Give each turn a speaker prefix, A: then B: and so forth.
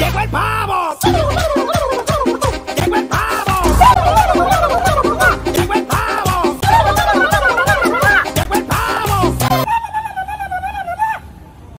A: 赶快跑